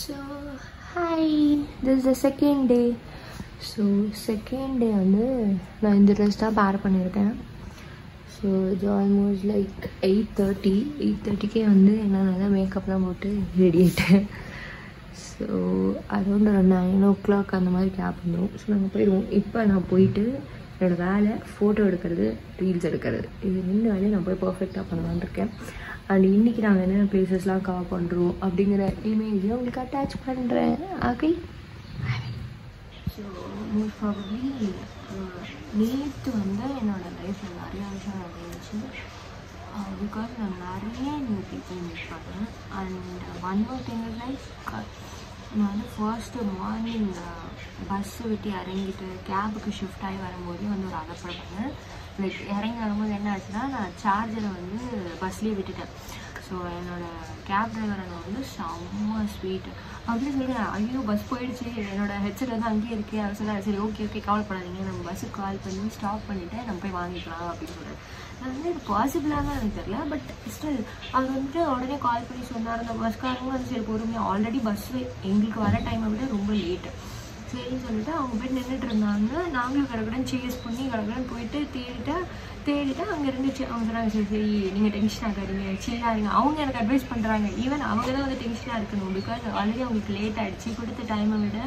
So hi this the second day so second day வந்து நான் இந்த ட்ரெஸ் தான் பேர் பண்ணியிருக்கேன். ஸோ இது almost like eight thirty eight தேர்ட்டிக்கே வந்து நான் நல்லா மேக்கப்லாம் போட்டு ரெடி ஆகிட்டேன் ஸோ அரௌண்ட் ஒரு நைன் ஓ கிளாக் அந்த மாதிரி கேப் வந்துடும் ஸோ நாங்கள் போயிடுவோம் இப்போ நான் போயிட்டு என்னோடய வேலை ஃபோட்டோ எடுக்கிறது ரீல்ஸ் எடுக்கிறது. இது ரெண்டு வேலையும் நான் போய் பர்ஃபெக்டாக பண்ணலான்னு இருக்கேன் அண்ட் இன்றைக்கி நாங்கள் என்னென்ன பிளேசஸ்லாம் கவர் பண்ணுறோம் அப்படிங்கிற இமேஜை உங்களுக்கு அட்டாச் பண்ணுறேன் ஓகே ஸோ மோஸ்ட் ப்ராபப்ளி நேற்று வந்து என்னோடய லைஃப்பில் நிறையா விஷயம் நடந்துச்சு. பிகாஸ் நான் நிறைய நியூ பீப்புள் மீட் பண்ணேன். And one more thing life நான் வந்து ஃபர்ஸ்ட்டு மார்னிங் பஸ்ஸு விட்டு இறங்கிட்டு கேபுக்கு ஷிஃப்ட் ஆகி வரும்போதே வந்து ஒரு அகப்பட பண்ணேன். லைக் இறங்கி வரும்போது என்ன ஆச்சுன்னா நான் சார்ஜரை வந்து பஸ்லேயே விட்டுட்டேன். ஸோ என்னோடய கேப் டிரைவர் அண்ணன் வந்து செம்ம ஸ்வீட் அப்படியே சொல்லிட்டு ஐயோ பஸ் போயிடுச்சு. என்னோடய ஹெட்செட் வந்து அங்கேயே இருக்கே அவர் சொல்ல சரி ஓகே ஓகே கவலைப்படாதீங்க. நம்ம பஸ்ஸுக்கு கால் பண்ணி ஸ்டாப் பண்ணிவிட்டு நம்ம போய் வாங்கிக்கலாம் அப்படின்னு சொல்கிறேன் அது வந்து இது பாசிபிளாக எனக்கு தெரில பட் ஸ்டில் அவர் வந்துட்டு உடனே கால் பண்ணி சொன்னார். அந்த பஸ்காரங்க வந்து சரி பொறுமையாக ஆல்ரெடி பஸ்ஸு எங்களுக்கு வர டைமை விட ரொம்ப லேட்டு சரின்னு சொல்லிட்டு அவங்க போய் நின்றுட்டு இருந்தாங்க. நாங்களும் கடற்கடன் சேஸ் பண்ணி கடற்கடன் போயிட்டு தேடிட்டா தேடிட்டு அங்கே இருந்துச்சு. அவங்க சொன்னாங்க சரி சரி நீங்கள் டென்ஷன் ஆகாதீங்க சில்லாருங்க அவங்க எனக்கு அட்வைஸ் பண்ணுறாங்க ஈவன் அவங்க தான் வந்து டென்ஷனாக இருக்கணும். பிகாஸ் ஆல்ரெடி அவங்களுக்கு லேட் ஆகிடுச்சு கொடுத்த டைமை விட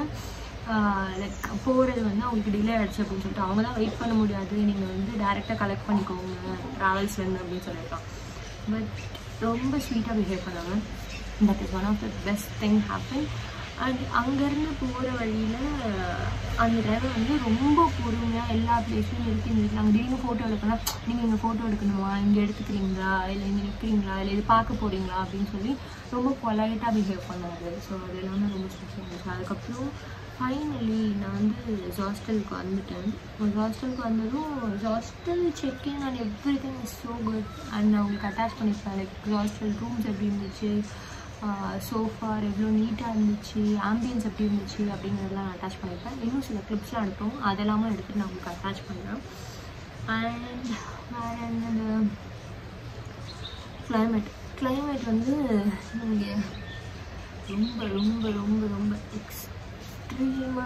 லைக் போகிறது வந்து அவங்களுக்கு டிலே ஆகிடுச்சு அப்படின்னு சொல்லிட்டு அவங்க தான் வெயிட் பண்ண முடியாது. நீங்கள் வந்து டேரெக்டாக கலெக்ட் பண்ணிக்கோங்க ட்ராவல்ஸ்லேருந்து அப்படின்னு சொல்லியிருக்கான் பட் ரொம்ப ஸ்வீட்டாக பிஹேவ் பண்ணாங்க. That is one of the best thing happen and அங்கேருந்து போகிற வழியில் அந்த டிரைவர் வந்து ரொம்ப பொறுமையாக எல்லா பிளேஸ்லையும் நிறுத்தி நிறுத்தி நாங்கள் திடீர்னு ஃபோட்டோ எடுக்கணும் நீங்கள் இங்கே ஃபோட்டோ எடுக்கணுமா? இங்கே எடுத்துக்கிறீங்களா? இல்லை இங்கே நிற்கிறீங்களா இல்லை இது பார்க்க போகிறீங்களா அப்படின்னு சொல்லி ரொம்ப பொலைட்டாக பிஹேவ் பண்ணாரு. ஸோ அது எல்லாமே ரொம்ப ஸ்பெஷல் இருந்துச்சு. அதுக்கப்புறம் ஃபைனலி நான் வந்து ஹாஸ்டலுக்கு வந்துட்டேன். ஹாஸ்டலுக்கு வந்ததும் hostel checking and everything is so good and அவங்களுக்கு அட்டாச் பண்ணியிருப்பேன் லைக் ஹாஸ்டல் ரூம்ஸ் எப்படி இருந்துச்சு சோஃபார் எவ்வளோ நீட்டாக இருந்துச்சு? ஆம்பியன்ஸ் எப்படி இருந்துச்சு? அப்படிங்கிறதெல்லாம் நான் அட்டாச் பண்ணியிருப்பேன். இன்னும் சில கிளிப்ஸ்லாம் எடுத்தோம் அதெல்லாமும் எடுத்துகிட்டு நான் உங்களுக்கு அட்டாச் பண்ணுறேன் அண்ட் வேறு என்னது? கிளைமேட் கிளைமேட் வந்து இங்கே ரொம்ப ரொம்ப ரொம்ப ரொம்ப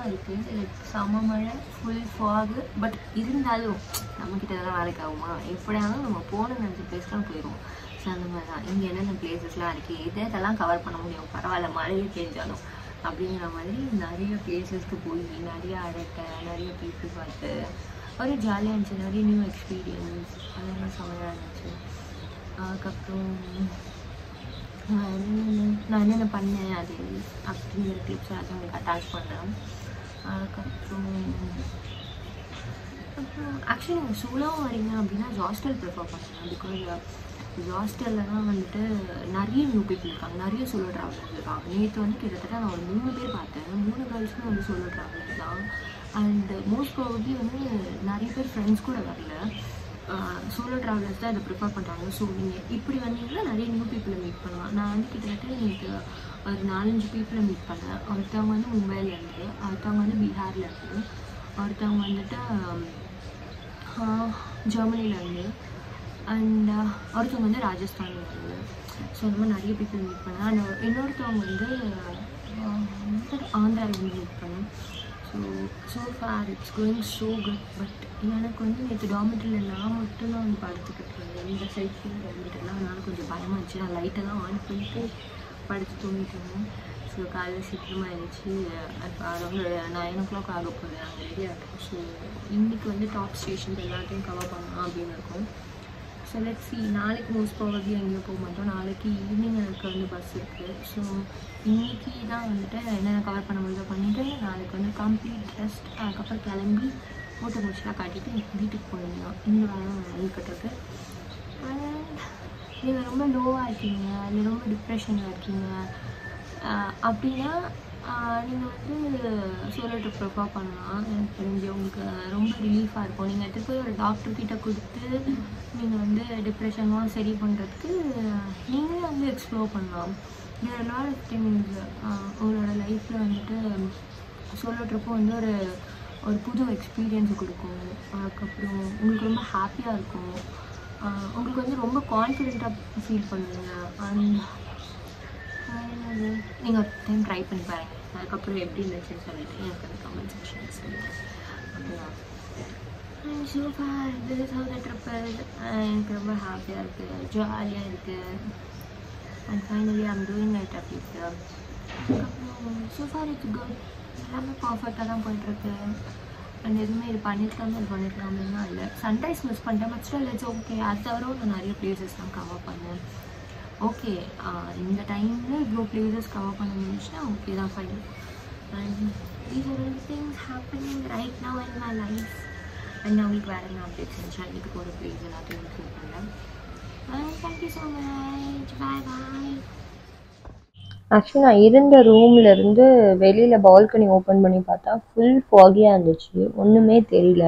தான் இருக்குது லைக் செம மழை ஃபுல் ஃபாகு பட் இருந்தாலும் நம்மக்கிட்ட இதெல்லாம் வேலைக்கு ஆகுமா? எப்படியாலும் நம்ம போன நினச்ச பிளேஸ்லாம் போயிடுவோம். ஸோ அந்த மாதிரி தான் இங்கே என்னென்ன பிளேசஸ்லாம் இருக்குது எதை இதெல்லாம் கவர் பண்ண முடியும்? பரவாயில்ல மழையே பெஞ்சாலும். அப்படிங்கிற மாதிரி நிறைய பிளேசஸ்க்கு போய் நிறைய அடட்டை நிறைய பீப்புள் பார்த்து ஒரு ஜாலியாக இருந்துச்சு. நிறைய நியூ எக்ஸ்பீரியன்ஸ் அதெல்லாம் செமையாக இருந்துச்சு. அதுக்கப்புறம் நான் என்னென்ன பண்ணேன் அது அப்படிங்கிற டிப்ஸ் அதை உங்களுக்கு அட்டாச் பண்ணுறேன் அதுக்கப்புறம் அப்புறம் ஆக்சுவலி நீங்கள் சோலோவாக வரீங்க அப்படின்னா ஹாஸ்டல் ப்ரிஃபர் பண்ணுறேன் பிகாஸ் ஹாஸ்டலில் தான் வந்துட்டு நிறைய நியூ பீப்புள் இருக்காங்க. நிறைய சோலோ ட்ராவலர்ஸ் இருக்காங்க. நேற்று வந்து கிட்டத்தட்ட நான் ஒரு மூணு பேர் பார்த்தேன். மூணு கேர்ள்ஸுமே வந்து சோலோ ட்ராவலர் தான். அண்ட் மோஸ்ட் ப்ராபப்ளி வந்து நிறைய பேர் ஃப்ரெண்ட்ஸ் கூட வரல. சோலோ ட்ராவலர்ஸ் தான் இதை ப்ரிஃபர் பண்ணுறாங்க ஸோ நீங்கள் இப்படி வந்தீங்கன்னா நிறைய நியூ பீப்புளை மீட் பண்ணலாம். நான் வந்து கிட்டத்தட்ட எனக்கு ஒரு நாலஞ்சு பீப்புளை மீட் பண்ணேன். ஒருத்தவங்க வந்து மும்பையிலேருந்து ஒருத்தவங்க வந்து பீகார்லேருந்து ஒருத்தவங்க வந்துட்டு ஜெர்மனிலேருந்து அண்ட் ஒருத்தவங்க வந்து ராஜஸ்தான்லேருந்து. ஸோ அந்த மாதிரி நிறைய பீப்புள் மீட் பண்ணேன். அண்ட் இன்னொருத்தவங்க வந்து ஆந்திராவிலேருந்து மீட் பண்ணேன். So so far it's going so good but எனக்கு வந்து நேற்று டாமெட்ரியில் நான் மட்டும்தான் வந்து படுத்துக்கிட்டு இருந்தேன் இந்த சைட் ஃபீல் டாமெட்ரிலாம் அதனால கொஞ்சம் பயமாக இருந்துச்சு நான் லைட்டெல்லாம் ஆன் பண்ணிட்டு படுத்து தூங்கிட்டு இருந்தேன் ஸோ காலையில் சீக்கிரமாக இருந்துச்சு இப்போ அரௌண்ட் நைன் ஓ கிளாக் ஆக போகுது நாங்கள் ரெடி ஆகிட்டோம் ஸோ இன்றைக்கி வந்து டாப் ஸ்டேஷன்ஸ் எல்லாத்தையும் கவர் பண்ணலாம் அப்படின்னு இருக்கும் ஸோ லெட் சி நாளைக்கு மோஸ்ட் ப்ராபப்ளி எங்கேயும் போக மாட்டோம். நாளைக்கு ஈவினிங் எனக்கு வந்து பஸ் இருக்குது ஸோ இன்றைக்கி தான் வந்துட்டு என்னென்ன கவர் பண்ண முடியுதோ பண்ணிவிட்டு நாளைக்கு வந்து கம்ப்ளீட் ரெஸ்ட் அதுக்கப்புறம் கிளம்பி மூட்டை முடிச்சுலாம் காட்டிட்டு வீட்டுக்கு போயிடலாம் இந்த வாரம் இருக்கட்டுருக்கு அண்ட் நீங்கள் ரொம்ப லோவாக இருக்கீங்க. இல்லை ரொம்ப டிப்ரெஷனில் இருக்கீங்க. அப்படின்னா நீங்கள் வந்து சோலோ ட்ரிப் ப்ரிஃபர் பண்ணலாம்? எனக்கு தெரிஞ்சு உங்களுக்கு ரொம்ப ரிலீஃபாக இருக்கும். நீங்கள் எடுத்து போய் ஒரு டாக்டர்கிட்ட கொடுத்து நீங்கள் வந்து டிப்ரெஷன்லாம் சரி பண்ணுறதுக்கு நீங்களே வந்து எக்ஸ்ப்ளோர் பண்ணலாம். வேறு நாள் ஆஃப் திங்ஸ் உங்களோட லைஃப்பில் வந்துட்டு சோலோ ட்ரிப்பும் வந்து ஒரு ஒரு புது எக்ஸ்பீரியன்ஸ் கொடுக்கும். அதுக்கப்புறம் உங்களுக்கு ரொம்ப ஹாப்பியாக இருக்கும். உங்களுக்கு வந்து ரொம்ப கான்ஃபிடெண்ட்டாக ஃபீல் பண்ணுவீங்க. அண்ட் நீங்கள் ஒரு டைம் ட்ரை பண்ணி பாருங்கள் அதுக்கப்புறம் எப்படி இருந்துச்சுன்னு சொல்லிட்டு எனக்கு அந்த கமெண்ட் செக்ஷன் சொல்லுங்கள் ஓகேவா? And so far this is how the trip எனக்கு ரொம்ப ஹாப்பியாக இருக்குது ஜாலியாக இருக்குது and finally I'm doing my trip அதுக்கப்புறம் ஸோ ஃபார் இட்ஸ் குட் எல்லாமே பர்ஃபெக்டாக தான் போயிட்டுருக்கு. அண்ட் எதுவுமே இது பண்ணியிருக்காம இது பண்ணியிருக்காமலாம் இல்லை. சன்ரைஸ் மிஸ் பண்ணிட்டேன். பட் இல்லை இட்ஸ் ஓகே அது தவிர நான் நிறைய பிளேசஸ்லாம் கவர் பண்ணேன். ஓகே இந்த டைமில் இவ்வளோ பிளேசஸ் கவர் பண்ண முடிஞ்சுன்னா ஓகே தான் fine and these are things happening right now in my life and அவங்களுக்கு வேறு என்ன அப்டேட்ஸ் இருந்துச்சா இதுக்கு ஒரு பிளேஸ் எல்லாத்தையும் இன்க்ளூட் பண்ணேன் thank you so much bye bye actually நான் இருந்த ரூம்ல இருந்து பால்கனி ஓப்பன் பண்ணி பார்த்தா ஃபுல் ஃபாகியாக இருந்துச்சு. ஒன்றுமே தெரியல.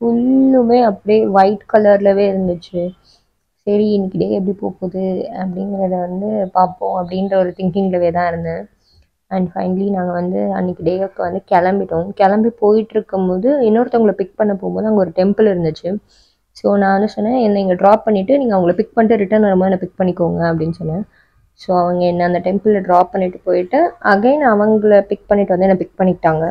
ஃபுல்லுமே அப்படியே ஒயிட் கலர்லவே இருந்துச்சு. சரி இன்னைக்கு டே எப்படி போகுது அப்படிங்கிறத வந்து பார்ப்போம் அப்படின்ற ஒரு திங்கிங்லவே தான் இருந்தேன். அண்ட் ஃபைனலி நாங்கள் வந்து அன்னைக்கு டேக்கு வந்து கிளம்பிட்டோம். கிளம்பி போயிட்டுருக்கும்போது இன்னொருத்தவங்களை பிக் பண்ண போகும்போது அங்கே ஒரு டெம்பிள் இருந்துச்சு. ஸோ நான் வந்து சொன்னேன் என்னை இங்கே ட்ராப் பண்ணிவிட்டு நீங்கள் அவங்கள பிக் பண்ணிட்டு ரிட்டர்ன் வரும்போது என்னை பிக் பண்ணிக்கோங்க அப்படின்னு சொன்னேன். ஸோ அவங்க என்னை அந்த டெம்பிளில் ட்ராப் பண்ணிட்டு போயிட்டு அகைன் அவங்கள பிக் பண்ணிட்டு வந்து என்னை பிக் பண்ணிக்கிட்டாங்க.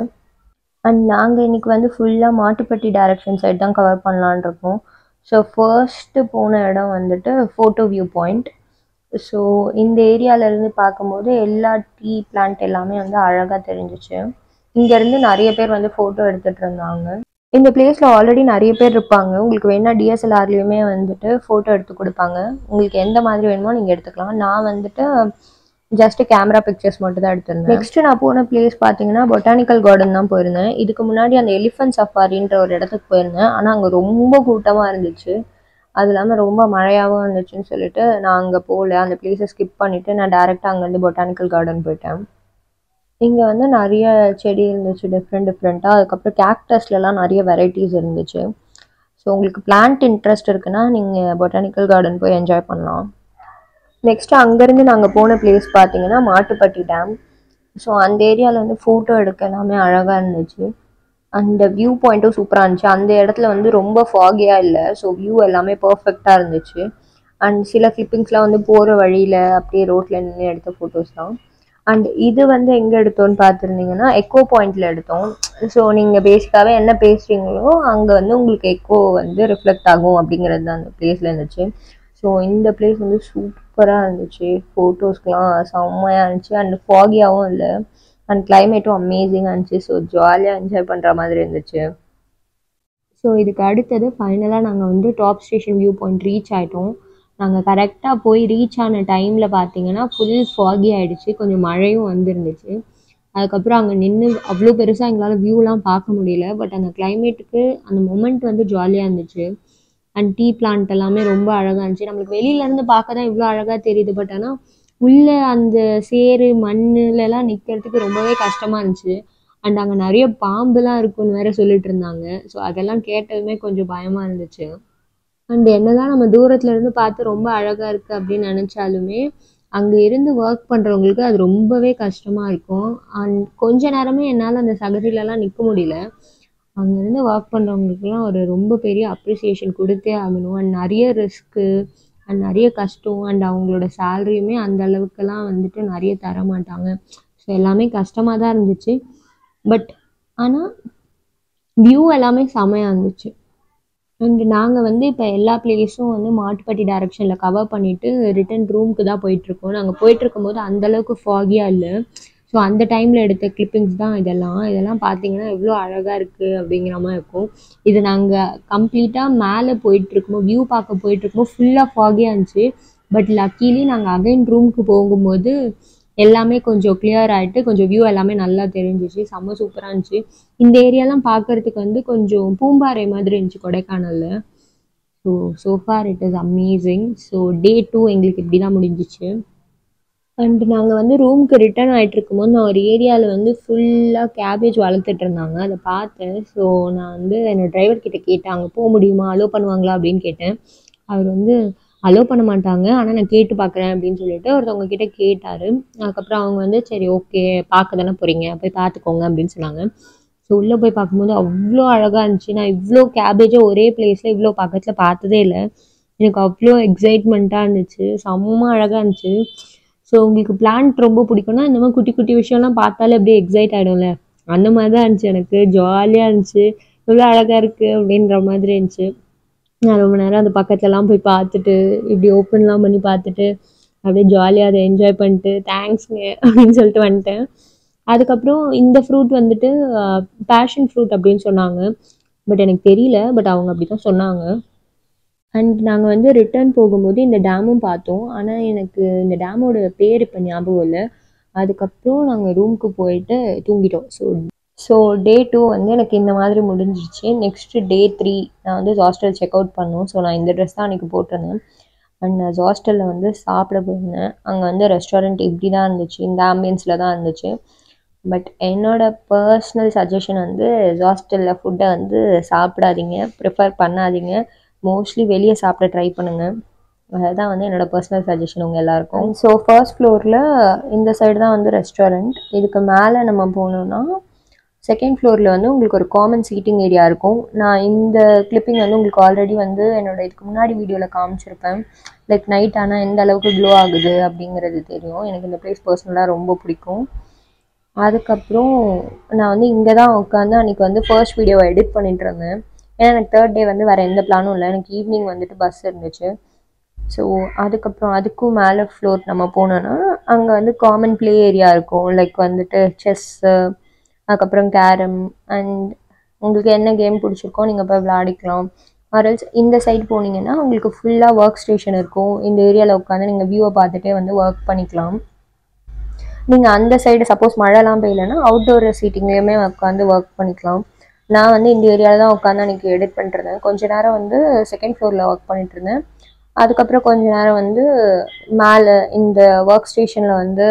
அண்ட் நாங்கள் இன்றைக்கி வந்து ஃபுல்லாக மாட்டுப்பட்டி டைரக்ஷன் சைடு தான் கவர் பண்ணலான் இருக்கோம். ஸோ ஃபர்ஸ்ட்டு போன இடம் வந்துட்டு ஃபோட்டோ வியூ பாயிண்ட் ஸோ இந்த ஏரியாவிலேருந்து பார்க்கும்போது எல்லா டீ பிளான்ட் எல்லாமே வந்து அழகாக தெரிஞ்சிச்சு. இங்கேருந்து நிறைய பேர் வந்து ஃபோட்டோ எடுத்துகிட்டு இருந்தாங்க. இந்த பிளேஸில் ஆல்ரெடி நிறைய பேர் இருப்பாங்க. உங்களுக்கு வேணா டிஎஸ்எல்ஆர்லேயுமே வந்துட்டு ஃபோட்டோ எடுத்து கொடுப்பாங்க. உங்களுக்கு எந்த மாதிரி வேணுமோ நீங்கள் எடுத்துக்கலாம். நான் வந்துட்டு ஜஸ்ட் கேமரா பிக்சர்ஸ் மட்டும் தான் எடுத்திருந்தேன். நெக்ஸ்ட் நான் போன பிளேஸ் பார்த்தீங்கன்னா பொட்டானிக்கல் கார்டன் தான் போயிருந்தேன். இதுக்கு முன்னாடி அந்த எலிஃபென்ட் சஃபாரின்ற ஒரு இடத்துக்கு போயிருந்தேன். ஆனால் அங்கே ரொம்ப கூட்டமாக இருந்துச்சு. அது இல்லாமல் ரொம்ப மழையாகவும் இருந்துச்சுன்னு சொல்லிட்டு நான் அங்கே போகல. அந்த பிளேஸை ஸ்கிப் பண்ணிவிட்டு நான் டேரெக்டாக அங்கேருந்து பொட்டானிக்கல் கார்டன் போயிட்டேன். இங்கே வந்து நிறைய செடி இருந்துச்சு டிஃப்ரெண்ட் டிஃப்ரெண்ட்டாக அதுக்கப்புறம் கேக்டஸ்லலாம் நிறைய வெரைட்டிஸ் இருந்துச்சு. ஸோ உங்களுக்கு பிளான்ட் இன்ட்ரெஸ்ட் இருக்குன்னா நீங்கள் பொட்டானிக்கல் கார்டன் போய் என்ஜாய் பண்ணலாம். நெக்ஸ்ட்டு அங்கேருந்து நாங்கள் போன பிளேஸ் பார்த்தீங்கன்னா மாட்டுப்பட்டி டேம் ஸோ அந்த ஏரியாவில் வந்து ஃபோட்டோ எடுக்க எல்லாமே அழகாக இருந்துச்சு. அந்த வியூ பாயிண்ட்டும் சூப்பராக இருந்துச்சு. அந்த இடத்துல வந்து ரொம்ப ஃபாகியாக இல்லை. ஸோ வியூ எல்லாமே பர்ஃபெக்டாக இருந்துச்சு. அண்ட் சில கிளிப்பிங்ஸ்லாம் வந்து போகிற வழியில் அப்படியே ரோட்டில் நின்று எடுத்த ஃபோட்டோஸ் தான். அண்ட் இது வந்து எங்கே எடுத்தோம்னு பார்த்துருந்தீங்கன்னா எக்கோ பாயிண்டில் எடுத்தோம். ஸோ நீங்கள் பேசிக்காகவே என்ன பேசுகிறீங்களோ அங்கே வந்து உங்களுக்கு எக்கோ வந்து ரிஃப்ளெக்ட் ஆகும் அப்படிங்கிறது தான் அந்த பிளேஸில் இருந்துச்சு. ஸோ இந்த பிளேஸ் வந்து சூப்பராக இருந்துச்சு. ஃபோட்டோஸ்க்கெலாம் செம்மையாக இருந்துச்சு. அண்ட் ஃபாகியாகவும் இல்லை. அண்ட் கிளைமேட்டும் அமேசிங்காக இருந்துச்சு. ஸோ ஜாலியாக என்ஜாய் பண்ணுற மாதிரி இருந்துச்சு. ஸோ இதுக்கு அடுத்தது ஃபைனலாக நாங்கள் வந்து top station view point reach ஆகிட்டோம் நாங்கள் கரெக்டாக போய் ரீச் ஆன டைமில் பார்த்தீங்கன்னா ஃபுல் ஃபாகி ஆகிடுச்சு கொஞ்சம் மழையும் வந்துருந்துச்சு. அதுக்கப்புறம் அங்கே நின்று அவ்வளோ பெருசாக எங்களால் வியூலாம் பார்க்க முடியல. பட் அந்த கிளைமேட்டுக்கு அந்த மொமெண்ட் வந்து ஜாலியாக இருந்துச்சு. அண்ட் டீ பிளான்ட் எல்லாமே ரொம்ப அழகாக இருந்துச்சு. நம்மளுக்கு வெளியிலேருந்து பார்க்க தான் இவ்வளோ அழகாக தெரியுது. பட் ஆனால் உள்ளே அந்த சேறு மண்ணுலலாம் நிற்கிறதுக்கு ரொம்பவே கஷ்டமாக இருந்துச்சு. அண்ட் அங்கே நிறைய பாம்புலாம் இருக்குன்னு வேற சொல்லிட்டு இருந்தாங்க. ஸோ அதெல்லாம் கேட்டதுமே கொஞ்சம் பயமாக இருந்துச்சு. அண்ட் என்னதான் நம்ம தூரத்துல இருந்து பார்த்து ரொம்ப அழகாக இருக்குது அப்படின்னு நினச்சாலுமே அங்கே இருந்து ஒர்க் பண்ணுறவங்களுக்கு அது ரொம்பவே கஷ்டமாக இருக்கும். அண்ட் கொஞ்ச நேரமே என்னால் அந்த சகதியிலலாம் நிற்க முடியல. அங்கேருந்து ஒர்க் பண்ணுறவங்களுக்குலாம் ஒரு ரொம்ப பெரிய அப்ரிசியேஷன் கொடுத்தே ஆகணும். அண்ட் நிறைய ரிஸ்க்கு அண்ட் நிறைய கஷ்டம் அண்ட் அவங்களோட சேலரியுமே அந்த அளவுக்குலாம் வந்துட்டு நிறைய தர மாட்டாங்க ஸோ எல்லாமே கஷ்டமாக தான் இருந்துச்சு. பட் ஆனால் வியூ எல்லாமே செமையாக இருந்துச்சு. அண்ட் நாங்கள் வந்து இப்போ எல்லா பிளேஸும் வந்து மாட்டுப்பட்டி டைரக்ஷனில் கவர் பண்ணிவிட்டு ரிட்டன் ரூமுக்கு தான் போயிட்டுருக்கோம் நாங்கள் போயிட்டுருக்கும்போது அந்தளவுக்கு ஃபாகியாக இல்லை. ஸோ அந்த டைமில் எடுத்த கிளிப்பிங்ஸ் தான் இதெல்லாம். இதெல்லாம் பார்த்தீங்கன்னா எவ்வளோ அழகாக இருக்குது அப்படிங்கிற மாதிரி இருக்கும். இது நாங்கள் கம்ப்ளீட்டாக மேலே போயிட்டுருக்கும்போது வியூ பார்க்க போயிட்டுருக்கும்போது ஃபுல்லாக ஃபாகியாக இருந்துச்சு. பட் லக்கீலி நாங்கள் அகைன் ரூமுக்கு போகும்போது எல்லாமே கொஞ்சம் கிளியர் ஆகிட்டு கொஞ்சம் வியூ எல்லாமே நல்லா தெரிஞ்சிச்சு. செம்ம சூப்பராக இருந்துச்சு. இந்த ஏரியாலாம் பார்க்கறதுக்கு வந்து கொஞ்சம் பூம்பாறை மாதிரி இருந்துச்சு கொடைக்கானலில். So so far it is amazing so day two எங்களுக்கு இப்படி தான் முடிஞ்சிச்சு. அண்ட் நாங்கள் வந்து ரூமுக்கு ரிட்டர்ன் ஆகிட்டு இருக்கும்போது நான் ஒரு ஏரியாவில் வந்து ஃபுல்லாக கேபேஜ் வளர்த்துட்டு இருந்தாங்க அதை பார்த்தேன். ஸோ நான் வந்து என்னோடய டிரைவர் கிட்ட கேட்டேன். அங்கே போக முடியுமா? அலோவ் பண்ணுவாங்களா? அப்படின்னு கேட்டேன். அவர் வந்து அலோவ் பண்ண மாட்டாங்க. ஆனால் நான் கேட்டு பார்க்குறேன். அப்படின்னு சொல்லிட்டு ஒருத்தவங்க கிட்ட கேட்டார். அதுக்கப்புறம் அவங்க வந்து சரி ஓகே பார்க்க தானே போகிறீங்க போய் பார்த்துக்கோங்க. அப்படின்னு சொன்னாங்க. ஸோ உள்ளே போய் பார்க்கும்போது அவ்வளோ அழகாக இருந்துச்சு. நான் இவ்வளோ கேபேஜை ஒரே பிளேஸில் இவ்வளோ பக்கத்தில் பார்த்ததே இல்லை. எனக்கு அவ்வளோ எக்ஸைட்மெண்ட்டாக இருந்துச்சு. செம்ம அழகாக இருந்துச்சு. ஸோ உங்களுக்கு பிளான்ட் ரொம்ப பிடிக்கும்னா இந்த மாதிரி குட்டி குட்டி விஷயம்லாம் பார்த்தாலே அப்படியே எக்ஸைட் ஆகிடும்ல அந்த மாதிரி தான் இருந்துச்சு எனக்கு. ஜாலியாக இருந்துச்சு. எவ்வளோ அழகாக இருக்குது அப்படின்ற மாதிரி இருந்துச்சு. நான் ரொம்ப நேரம் அந்த பக்கத்துலலாம் போய் பார்த்துட்டு இப்படி ஓப்பன்லாம் பண்ணி பார்த்துட்டு அப்படியே ஜாலியாக அதை என்ஜாய் பண்ணிட்டு தேங்க்ஸ்ங்க அப்படின்னு சொல்லிட்டு வந்துட்டேன். அதுக்கப்புறம் இந்த ஃப்ரூட் வந்துட்டு பேஷன் ஃப்ரூட் அப்படின்னு சொன்னாங்க. பட் எனக்கு தெரியல. பட் அவங்க அப்படி தான் சொன்னாங்க. அண்ட் நாங்கள் வந்து ரிட்டர்ன் போகும்போது இந்த டேமும் பார்த்தோம். ஆனால் எனக்கு இந்த டேமோட பேர் இப்போ ஞாபகம் இல்லை. அதுக்கப்புறம் நாங்கள் ரூமுக்கு போயிட்டு தூங்கிட்டோம். ஸோ ஸோ டே டூ வந்து எனக்கு இந்த மாதிரி முடிஞ்சிருச்சு. நெக்ஸ்ட்டு டே த்ரீ நான் வந்து ஹாஸ்டல் செக் அவுட் பண்ணோம். ஸோ நான் இந்த ட்ரெஸ் தான் அன்றைக்கி போட்டிருந்தேன். அண்ட் நான் ஹாஸ்டலில் வந்து சாப்பிட போயிருந்தேன். அங்கே வந்து ரெஸ்டாரண்ட் இப்படி தான் இருந்துச்சு. இந்த ஆம்பியன்ஸில் தான் இருந்துச்சு. பட் என்னோட பர்சனல் சஜஷன் வந்து ஹாஸ்டலில் ஃபுட்டை வந்து சாப்பிடாதீங்க. ப்ரிஃபர் பண்ணாதீங்க. மோஸ்ட்லி வெளியே சாப்பிட ட்ரை பண்ணுங்கள் அதுதான் வந்து என்னோட பர்சனல் சஜஷன் உங்கள் எல்லாருக்கும். ஸோ ஃபர்ஸ்ட் ஃப்ளோரில் இந்த சைடு தான் வந்து ரெஸ்டாரண்ட் இதுக்கு மேலே நம்ம போனோம்னா செகண்ட் ஃப்ளோரில் வந்து உங்களுக்கு ஒரு காமன் சீட்டிங் ஏரியா இருக்கும். நான் இந்த கிளிப்பிங் வந்து உங்களுக்கு ஆல்ரெடி வந்து என்னோட இதுக்கு முன்னாடி வீடியோவில் காமிச்சிருப்பேன். லைக் நைட் ஆனால் எந்த அளவுக்கு க்ளோ ஆகுது அப்படிங்கிறது தெரியும். எனக்கு இந்த பிளேஸ் பர்சனலாக ரொம்ப பிடிக்கும். அதுக்கப்புறம் நான் வந்து இங்கே தான் உட்காந்து அன்றைக்கி வந்து ஃபர்ஸ்ட் வீடியோவை எடிட் பண்ணிட்டு இருந்தேன். ஏன்னா எனக்கு தேர்ட் டே வந்து வேறு எந்த பிளானும் இல்லை. எனக்கு ஈவினிங் வந்துட்டு பஸ் இருந்துச்சு. ஸோ அதுக்கப்புறம் அதுக்கும் மேலே ஃப்ளோர் நம்ம போனோன்னா அங்கே வந்து காமன் ப்ளே ஏரியா இருக்கும். லைக் வந்துட்டு செஸ்ஸு அதுக்கப்புறம் கேரம் அண்ட் உங்களுக்கு என்ன கேம் பிடிச்சிருக்கோ நீங்கள் போய் விளையாடிக்கலாம். ஆர்எல்ஸ் இந்த சைடு போனீங்கன்னா உங்களுக்கு ஃபுல்லாக ஒர்க் ஸ்டேஷன் இருக்கும். இந்த ஏரியாவில் உட்காந்து நீங்கள் வியூவை பார்த்துட்டே வந்து ஒர்க் பண்ணிக்கலாம். நீங்கள் அந்த சைடு சப்போஸ் மழைலாம் பெய்யலைன்னா அவுட்டோர் சீட்டிங்லேயுமே உட்காந்து ஒர்க் பண்ணிக்கலாம். நான் வந்து இந்த ஏரியாவில் தான் உட்காந்து அன்றைக்கி எடிட் பண்ணிட்டுருந்தேன் கொஞ்ச நேரம் வந்து செகண்ட் ஃப்ளோரில் ஒர்க் பண்ணிட்டுருந்தேன் அதுக்கப்புறம் கொஞ்ச நேரம் வந்து மேலே இந்த ஒர்க் ஸ்டேஷனில் வந்து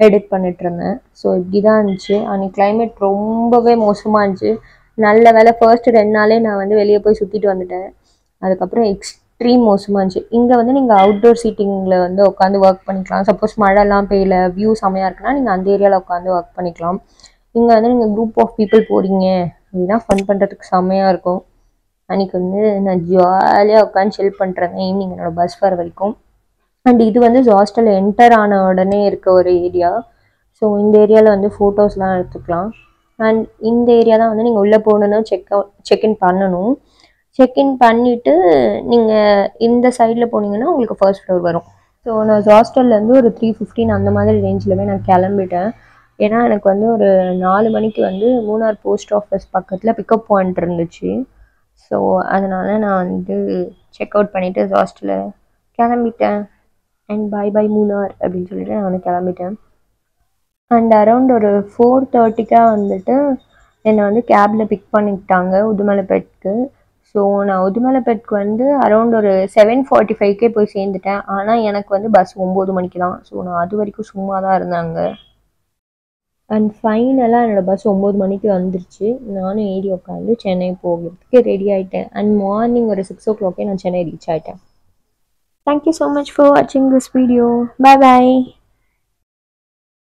எடிட் பண்ணிட்டுருந்தேன் ஸோ இப்படி தான் இருந்துச்சு. அன்றைக்கி கிளைமேட் ரொம்பவே மோசமாக இருந்துச்சு. நல்ல வேலை ஃபர்ஸ்ட் ரெண்டு நாளே நான் வந்து வெளியே போய் சுற்றிட்டு வந்துட்டேன். அதுக்கப்புறம் எக்ஸ்ட்ரீம் மோசமாக இருந்துச்சு. இங்கே வந்து நீங்கள் அவுட்டோர் சீட்டிங்கில் வந்து உட்காந்து ஒர்க் பண்ணிக்கலாம். சப்போஸ் மழைலாம் பெய்யல வியூ செமையாக இருக்குன்னா நீங்கள் அந்த ஏரியாவில் உட்காந்து ஒர்க் பண்ணிக்கலாம். இங்கே வந்து நீங்கள் குரூப் ஆஃப் பீப்புள் போகிறீங்க அப்படின்னா ஃபன் பண்ணுறதுக்கு செம்மையாக இருக்கும். அன்றைக்கி வந்து நான் ஜாலியாக உட்காந்து செல் பண்ணுறேன் ஈவினிங் என்னோடய பஸ் வர வரைக்கும். அண்ட் இது வந்து ஹாஸ்டல் என்டர் ஆன உடனே இருக்க ஒரு ஏரியா ஸோ இந்த ஏரியாவில் வந்து ஃபோட்டோஸ்லாம் எடுத்துக்கலாம். அண்ட் இந்த ஏரியா தான் வந்து நீங்கள் உள்ளே போகணுன்னா செக் அவுட் செக்இன் பண்ணணும். செக்இன் பண்ணிவிட்டு நீங்கள் இந்த சைடில் போனீங்கன்னா உங்களுக்கு ஃபர்ஸ்ட் ஃப்ளோர் வரும். ஸோ நான் ஹாஸ்டல்லேருந்து ஒரு த்ரீ ஃபிஃப்டின் அந்த மாதிரி ரேஞ்சிலவே நான் கிளம்பிட்டேன். ஏன்னா எனக்கு வந்து ஒரு நாலு மணிக்கு வந்து மூணார் போஸ்ட் ஆஃபீஸ் பக்கத்தில் பிக்கப் பாயிண்ட் இருந்துச்சு. ஸோ அதனால் நான் வந்து செக் அவுட் பண்ணிவிட்டு ஹாஸ்டலில் கிளம்பிட்டேன். அண்ட் பை பை மூணார் அப்படின்னு சொல்லிட்டு நான் வந்து கிளம்பிட்டேன். அண்ட் அரௌண்ட் ஒரு ஃபோர் தேர்ட்டிக்காக வந்துட்டு என்னை வந்து கேபில் பிக் பண்ணிக்கிட்டாங்க உதுமலைப்பேட்டுக்கு ஸோ நான் உதுமலைப்பேட்டுக்கு வந்து அரௌண்ட் ஒரு செவன் ஃபார்ட்டி ஃபைவ்க்கே போய் சேர்ந்துட்டேன். ஆனால் எனக்கு வந்து பஸ் ஒம்பது மணிக்கு தான். ஸோ நான் அது வரைக்கும் சும்மா தான் இருந்தாங்க. அண்ட் ஃபைனலாக என்னோடய பஸ் ஒம்பது மணிக்கு வந்துருச்சு. நானும் ஏறி உட்காந்து சென்னை போகிறதுக்கு ரெடி ஆகிட்டேன் அண்ட் மார்னிங் ஒரு சிக்ஸ் ஓ கிளாக்கே நான் சென்னை ரீச் ஆகிட்டேன் thank you so much for வாட்சிங் திஸ் வீடியோ பாய் பாய்